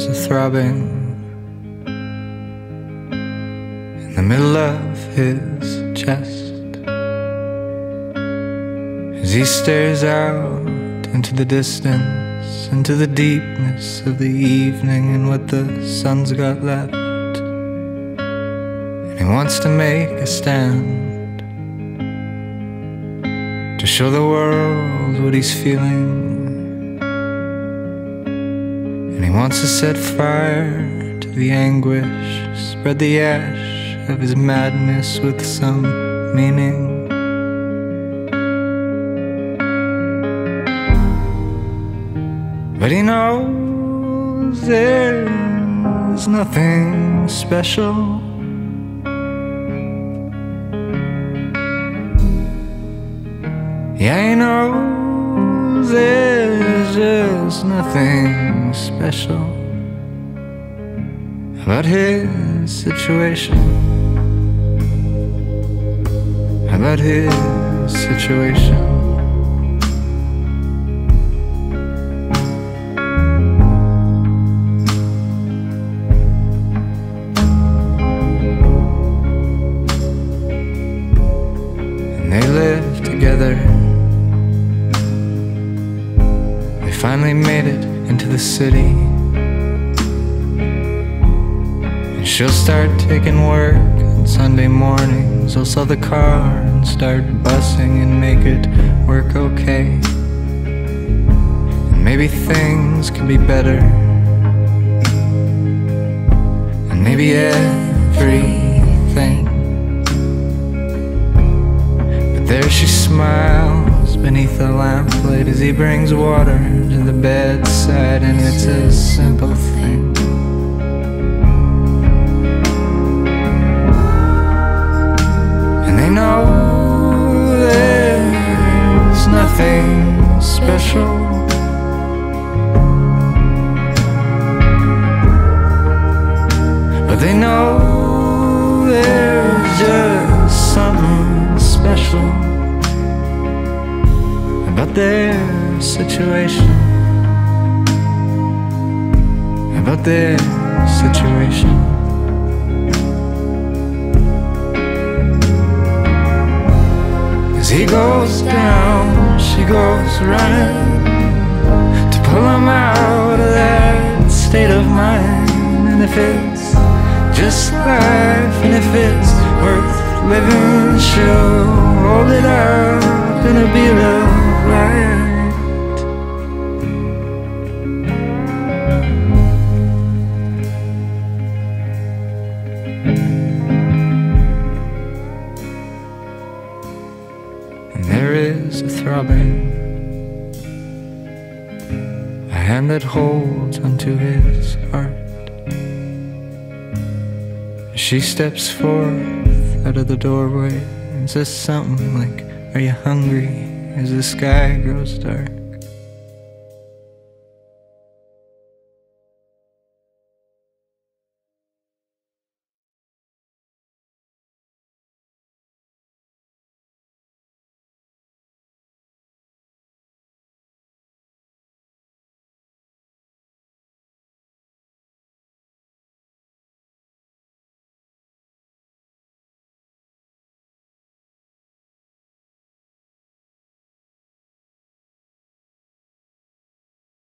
is a throbbing in the middle of his chest as he stares out into the distance, into the deepness of the evening and what the sun's got left. And he wants to make a stand to show the world what he's feeling. And he wants to set fire to the anguish, spread the ash of his madness with some meaning. But he knows there's nothing special. Yeah, he knows there's just nothing special about his situation. About his situation. and they live together. They finally made it into the city. And she'll start taking work on Sunday mornings. They'll sell the car and start busing and make it work okay. And maybe things can be better. And maybe everything. But there she smiles beneath the lamplight as he brings water bedside, and it's a simple thing. And they know there's nothing special. But they know there's just something special about their situation. About their situation. As he goes down, she goes running to pull him out of that state of mind. And if it's just life, and if it's worth living, she'll hold it up and it'll be a throbbing, a hand that holds onto his heart. She steps forth out of the doorway and says something like, Are you hungry as the sky grows dark?